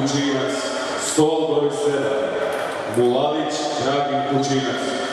Kučinac, stol broj 7. Mulalić Dragin Kučinac.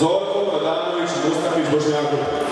Zorko, Prodanović, Mustapić, Božnjaković.